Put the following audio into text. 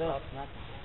خلاص مثلا